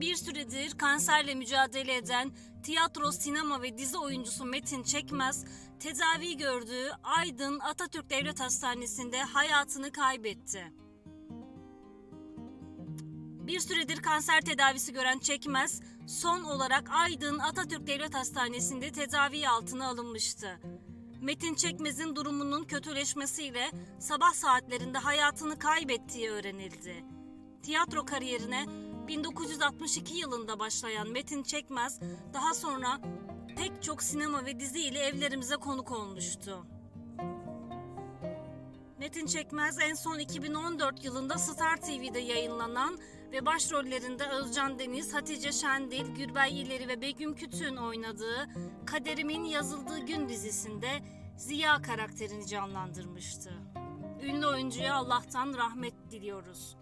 Bir süredir kanserle mücadele eden tiyatro, sinema ve dizi oyuncusu Metin Çekmez, tedavi gördüğü Aydın Atatürk Devlet Hastanesi'nde hayatını kaybetti. Bir süredir kanser tedavisi gören Çekmez, son olarak Aydın Atatürk Devlet Hastanesi'nde tedavi altına alınmıştı. Metin Çekmez'in durumunun kötüleşmesiyle sabah saatlerinde hayatını kaybettiği öğrenildi. Tiyatro kariyerine 1962 yılında başlayan Metin Çekmez daha sonra pek çok sinema ve dizi ile evlerimize konuk olmuştu. Metin Çekmez en son 2014 yılında Star TV'de yayınlanan ve başrollerinde Özcan Deniz, Hatice Şendil, Gürbay İleri ve Begüm Kütü'nün oynadığı Kaderimin Yazıldığı Gün dizisinde Ziya karakterini canlandırmıştı. Ünlü oyuncuya Allah'tan rahmet diliyoruz.